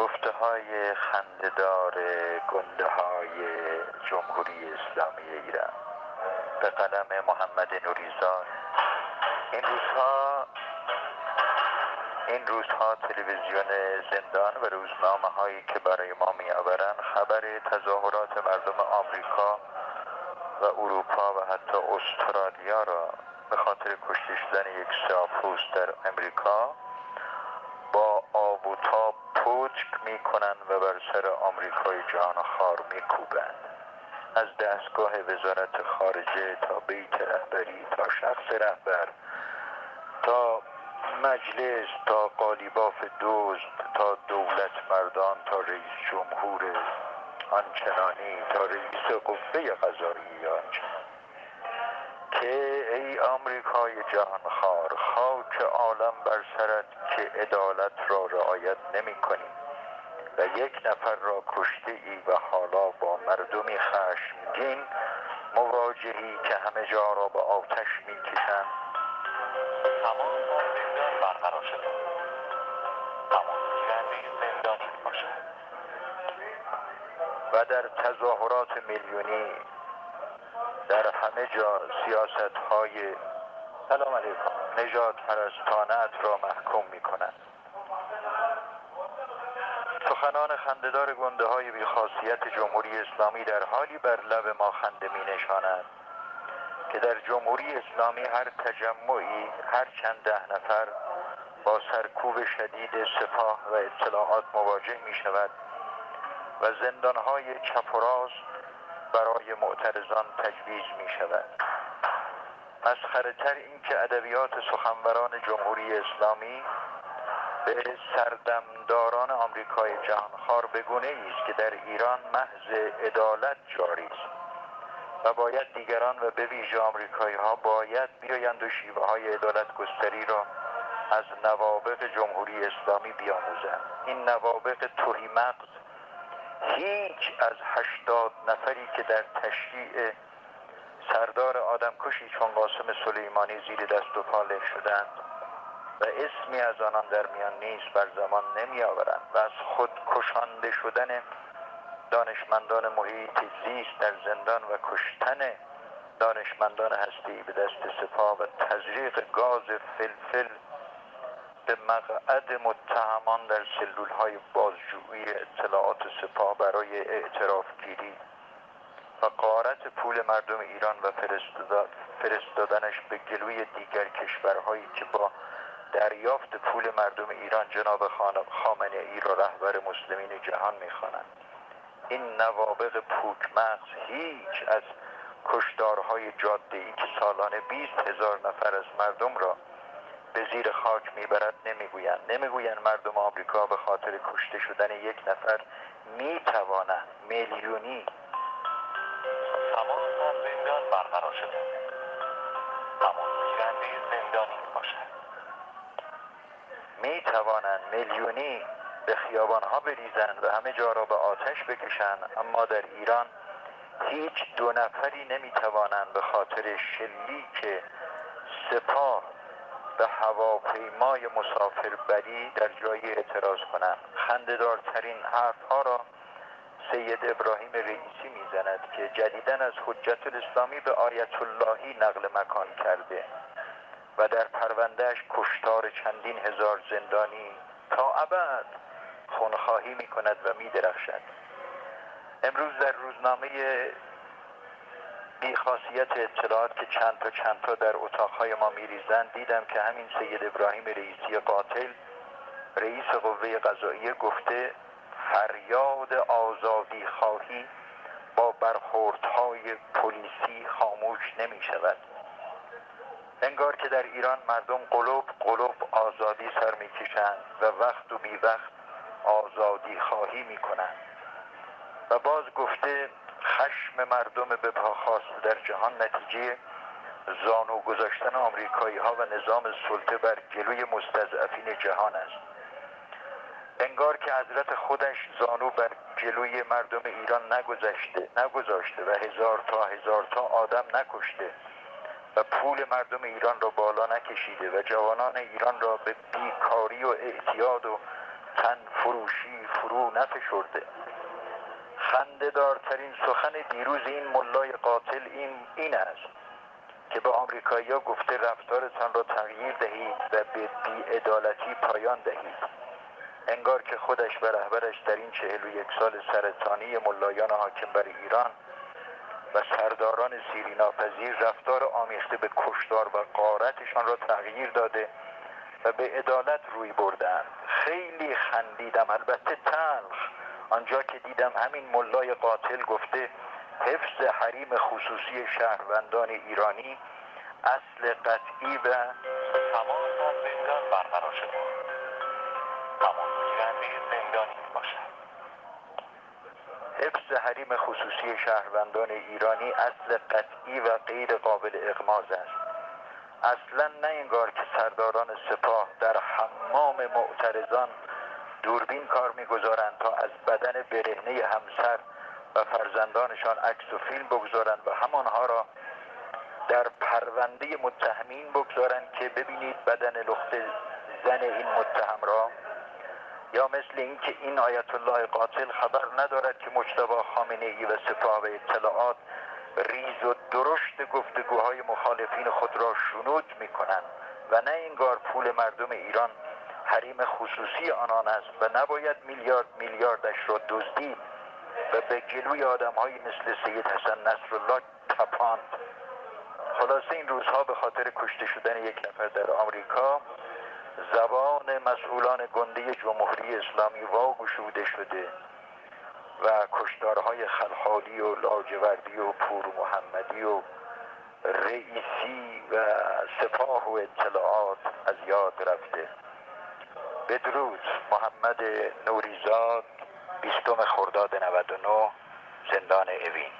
گفته های خنددار گنده های جمهوری اسلامی ایران. به قلم محمد نوریزاد. این روزها این روزها تلویزیون زندان و روزنامه هایی که برای ما می خبر تظاهرات مردم آمریکا و اروپا و حتی استرالیا را به خاطر کشته شدن یک سیاپوس در امریکا با آب و تاب پوچک می کنند و بر سر آمریکای جهان خار می کوبند از دستگاه وزارت خارجه تا بیت رهبری تا شخص رهبر تا مجلس تا قالیباف دوست تا دولت مردان تا رئیس جمهور آنچنانی تا رئیس قوه قضایی آنچنان. که ای آمریکای جهانخوار خاک عالم بر سرت که عدالت را رعایت نمی کنی. و یک نفر را کشته ای و حالا با مردمی خشمگین مواجهی که همه جا را به آتش می کشند. تمام برقرار شده. تمام و در تظاهرات میلیونی در همه جا سیاست های سلام علیکم. نجات پرستانت را محکوم می کنند سخنان خنددار گنده های بیخاصیت جمهوری اسلامی در حالی بر لب ما خنده می نشاند که در جمهوری اسلامی هر تجمعی هر چند ده نفر با سرکوب شدید سپاه و اطلاعات مواجه می شود و زندانهای چپ و راست برای معترضان تجویز می شود مسخره تر این که ادبیات سخنوران جمهوری اسلامی به سردمداران آمریکای جهانخوار بگونه است که در ایران محض عدالت جاری است و باید دیگران و به ویژه آمریکایی ها باید بیایند و شیوه های عدالت گستری را از نوابق جمهوری اسلامی بیاموزند. این نوابق توهی مغز هیچ از هشتاد نفری که در تشریع سردار آدمکشی چون قاسم سلیمانی زیر دست و پا شدند و اسمی از آنان در میان نیست بر زمان نمی آورند و از خود کشانده شدن دانشمندان محیط زیست در زندان و کشتن دانشمندان هستی به دست سپاه و تزریق گاز فلفل به مقعد متهمان در سلول های بازجویی اطلاعات سپاه برای اعتراف گیری و قارت پول مردم ایران و فرستادنش به گلوی دیگر کشورهایی که با دریافت پول مردم ایران جناب خامنه ای را رهبر مسلمین جهان می‌خوانند. این نوابق پوک مغز هیچ از کشدارهای جاده ای که سالانه 20 هزار نفر از مردم را به زیر خاک می‌برد نمی‌گویند. نمی‌گویند مردم آمریکا به خاطر کشته شدن یک نفر می‌توانند میلیونی تمام زندان برقرار شده. تمام زندانی باشد. می‌توانند میلیونی به خیابان ها بریزند و همه جا را به آتش بکشند اما در ایران هیچ دو نفری نمی‌توانند به خاطر شلیک سپاه به هواپیمای مسافربری در جای اعتراض کنند خندهدارترین ها را سید ابراهیم رئیسی می‌زند که جدیدا از حجت الاسلامی به آیت اللهی نقل مکان کرده و در پروندهش کشتار چندین هزار زندانی تا ابد خونخواهی می کند و می درخشد امروز در روزنامه بیخاصیت اطلاعات که چند تا چند تا در اتاقهای ما میریزند دیدم که همین سید ابراهیم رئیسی قاتل رئیس قوه قضاییه گفته فریاد آزادی خواهی با برخوردهای پلیسی خاموش نمی شود انگار که در ایران مردم قلوب قلوب آزادی سر می‌کشند و وقت و بی وقت آزادی خواهی می‌کنند. و باز گفته خشم مردم به پاخواست در جهان نتیجه زانو گذاشتن آمریکایی ها و نظام سلطه بر جلوی مستضعفین جهان است. انگار که حضرت خودش زانو بر جلوی مردم ایران نگذاشته نگذاشته و هزار تا هزار تا آدم نکشته و پول مردم ایران را بالا نکشیده و جوانان ایران را به بیکاری و اعتیاد و تن فروشی فرو نفشرده. خنده دارترین سخن دیروز این ملای قاتل این, این است که به آمریکایی‌ها گفته رفتارتان را تغییر دهید و به بیعدالتی پایان دهید. انگار که خودش و رهبرش در این چهل و یک سال سرطانی ملایان حاکم بر ایران و سرداران سیری ناپذیر رفتار آمیخته به کشتار و قارتشان را تغییر داده و به عدالت روی بردن خیلی خندیدم. البته تلخ. آنجا که دیدم همین ملای قاتل گفته حفظ حریم خصوصی شهروندان ایرانی اصل قطعی و تمام زندان برقرار شده. تمام گیرنده زندانی باشد. حفظ حریم خصوصی شهروندان ایرانی اصل قطعی و غیر قابل اغماز است. اصلا نه انگار که سرداران سپاه در حمام معترضان دوربین کار می‌گذارند تا از بدن برهنه همسر و فرزندانشان عکس و فیلم بگذارند و همانها را در پرونده متهمین بگذارند که ببینید بدن لخت زن این متهم را. یا مثل اینکه این آیت الله قاتل خبر ندارد که مجتبی خامنه ای و سپاه و اطلاعات ریز و درشت گفتگوهای مخالفین خود را شنود می کنند و نه انگار پول مردم ایران حریم خصوصی آنان است و نباید میلیارد میلیاردش را دزدید و به گلوی آدمهایی مثل سید حسن نصرالله تپاند. خلاصه این روزها به خاطر کشته شدن یک نفر در آمریکا زبان مسئولان گنده جمهوری اسلامی واگشوده شده و کشتارهای خلخالی و لاجوردی و پور محمدی و رئیسی و سپاه و اطلاعات از یاد رفته. بدرود. محمد نوریزاد بیستم خرداد 99 زندان اوین.